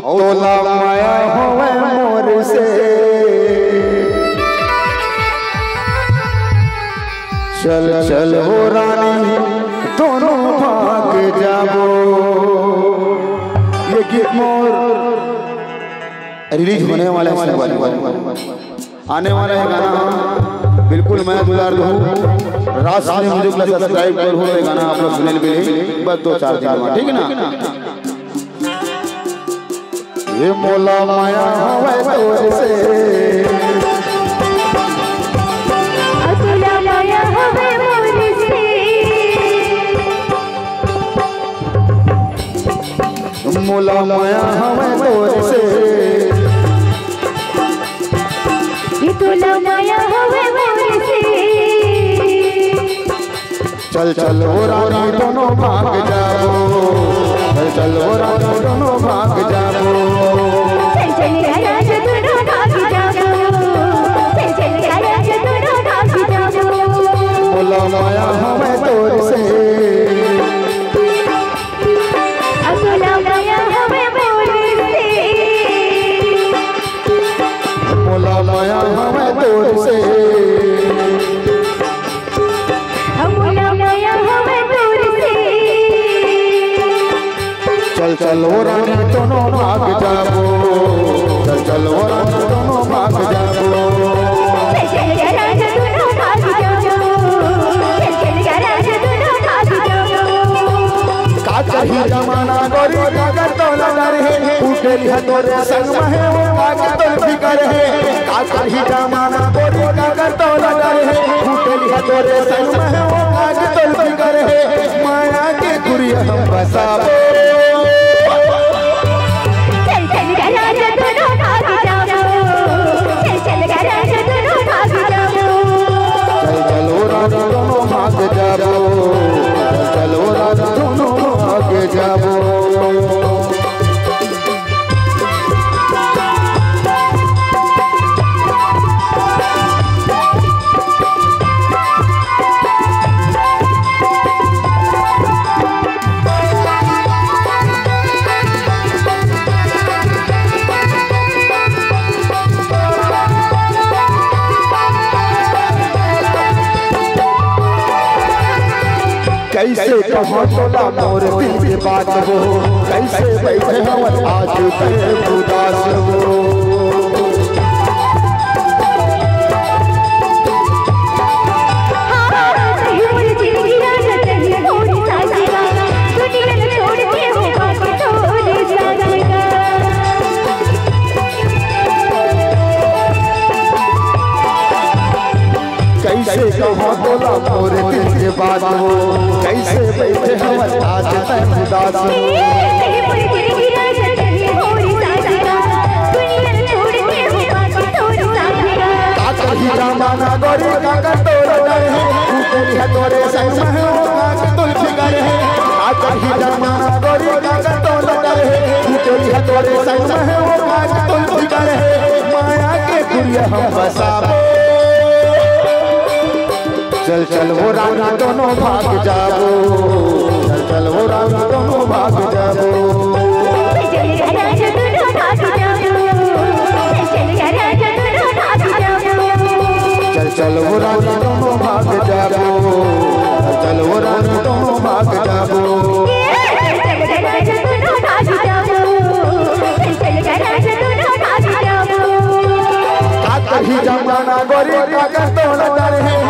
तोला माया होवे मोर से चल चल हो रानी दोनों भाग जाबो। ये गीत मोर रिलीज़ होने वाला है आने वाला है गाना। बिल्कुल मैं दुलार हूँ। रात ने मुझे सब्सक्राइब कर हो ये गाना आप लोग सुने भी बस दो चार दिन में ठीक है ना? ये मोला माया हवे तोर से मोला माया हवे तोर से ये तुला माया हवे मोर से चल चल हो रानी दोनों भाग जाओ। चल चल हो रानी दोनों भाग जाओ। चल रानी दोनों भाग जाओ। चल रानी भाग का कही जमाना गोरी कागर तो लगर है उठेली है संग में वो कागर तो फिकर है। का कही जमाना गोरी कागर तो लगर है उठेली है संग में वो कागर तो फिकर है। माया के गुरिया हम बसाबो। कैसे कहो तोला मोर दिल बात हो कैसे बैठे हम आज कैसे उदास हो। बात हो कैसे बैठे हम आज तेरे उदास? है माया के गुरिया हम बसाबो। चल चल वो राना दोनों भाग जाबो चल चल वो राना दोनों भाग जाबो चल चल वो रानी दोनों भाग जाबो चल चल वो रानी दोनों भाग काकर ही जमाना गोरी काकर तोड़ डर है।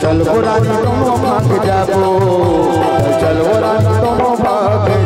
चल वो रानी दोनों भाग जाबो चल वो रानी दोनों भाग